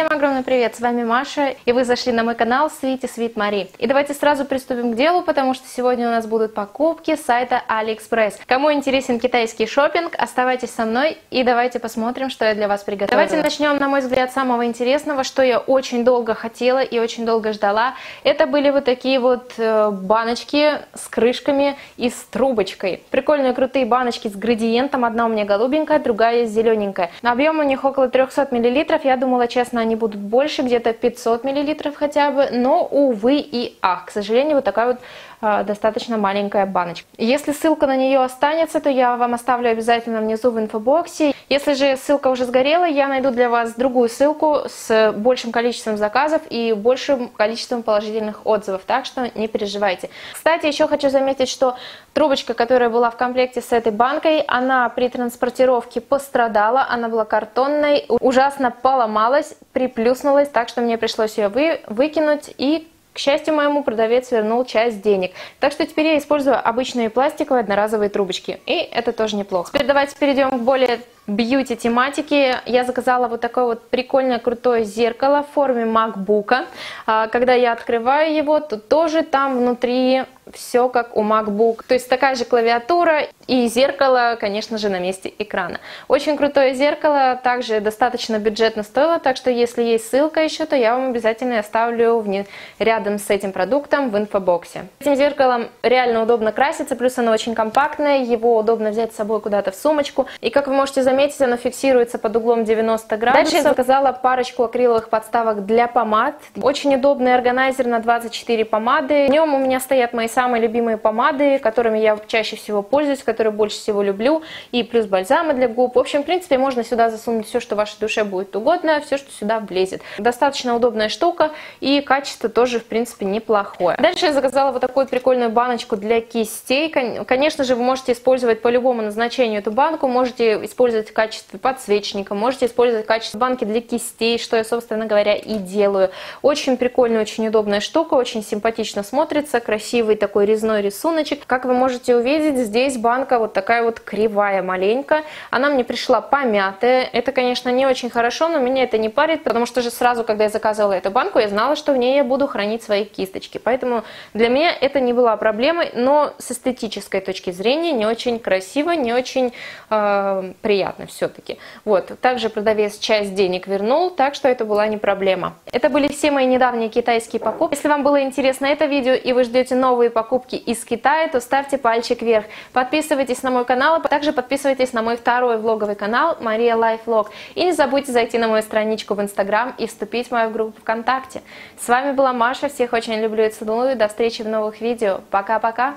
してます。Огромный привет, с вами Маша, и вы зашли на мой канал Sweety Sweet Marie. И давайте сразу приступим к делу, потому что сегодня у нас будут покупки с сайта AliExpress. Кому интересен китайский шопинг, оставайтесь со мной и давайте посмотрим, что я для вас приготовила. Давайте начнем, на мой взгляд, с самого интересного, что я очень долго хотела и очень долго ждала. Это были вот такие вот э, баночки с крышками и с трубочкой. Прикольные крутые баночки с градиентом, одна у меня голубенькая, другая зелененькая. На объем у них около 300 мл, я думала, честно, они будут больше, где-то 500 миллилитров хотя бы, но, увы и ах, к сожалению, вот такая вот достаточно маленькая баночка. Если ссылка на нее останется, то я вам оставлю обязательно внизу в инфобоксе. Если же ссылка уже сгорела, я найду для вас другую ссылку с большим количеством заказов и большим количеством положительных отзывов, так что не переживайте. Кстати, еще хочу заметить, что трубочка, которая была в комплекте с этой банкой, она при транспортировке пострадала, она была картонной, ужасно поломалась, приплюснулась, так что мне пришлось ее вы, выкинуть и к счастью моему, продавец вернул часть денег. Так что теперь я использую обычные пластиковые одноразовые трубочки. И это тоже неплохо. Теперь давайте перейдем к более бьюти тематики. Я заказала вот такое вот прикольное крутое зеркало в форме макбука. А, когда я открываю его, то тоже там внутри все как у MacBook. То есть такая же клавиатура и зеркало, конечно же, на месте экрана. Очень крутое зеркало, также достаточно бюджетно стоило, так что если есть ссылка еще, то я вам обязательно оставлю в рядом с этим продуктом в инфобоксе. Этим зеркалом реально удобно краситься, плюс оно очень компактное, его удобно взять с собой куда-то в сумочку. И как вы можете заметить, оно фиксируется под углом 90 градусов. Дальше я заказала парочку акриловых подставок для помад. Очень удобный органайзер на 24 помады. В нем у меня стоят мои самые любимые помады, которыми я чаще всего пользуюсь, которые больше всего люблю, и плюс бальзамы для губ. В общем, в принципе, можно сюда засунуть все, что вашей душе будет угодно, все, что сюда влезет. Достаточно удобная штука, и качество тоже, в принципе, неплохое. Дальше я заказала вот такую прикольную баночку для кистей. Конечно же, вы можете использовать по любому назначению эту банку, можете использовать в качестве подсвечника, можете использовать в качестве банки для кистей, что я, собственно говоря, и делаю. Очень прикольная, очень удобная штука, очень симпатично смотрится, красивый такой резной рисуночек. Как вы можете увидеть, здесь банка вот такая вот кривая маленько. Она мне пришла помятая. Это, конечно, не очень хорошо, но меня это не парит, потому что же сразу, когда я заказывала эту банку, я знала, что в ней я буду хранить свои кисточки. Поэтому для меня это не была проблемой, но с эстетической точки зрения не очень красиво, не очень э, приятно все-таки. Вот. Также продавец часть денег вернул, так что это была не проблема. Это были все мои недавние китайские покупки. Если вам было интересно это видео и вы ждете новые покупки, покупки из Китая, то ставьте пальчик вверх. Подписывайтесь на мой канал, а также подписывайтесь на мой второй влоговый канал Мария Life Vlog. И не забудьте зайти на мою страничку в Инстаграм и вступить в мою группу ВКонтакте. С вами была Маша, всех очень люблю и целую, до встречи в новых видео. Пока-пока!